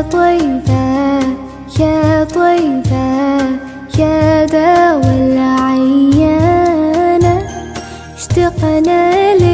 يا طيبة يا طيبة يا دوا العيانة اشتقنا لك